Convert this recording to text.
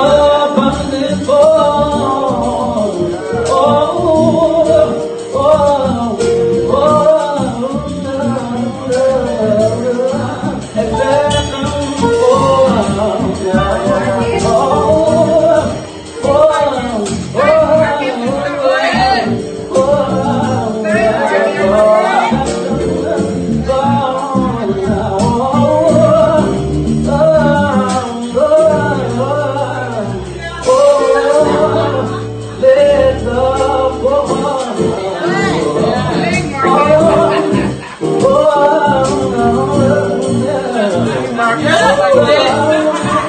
for, running. America.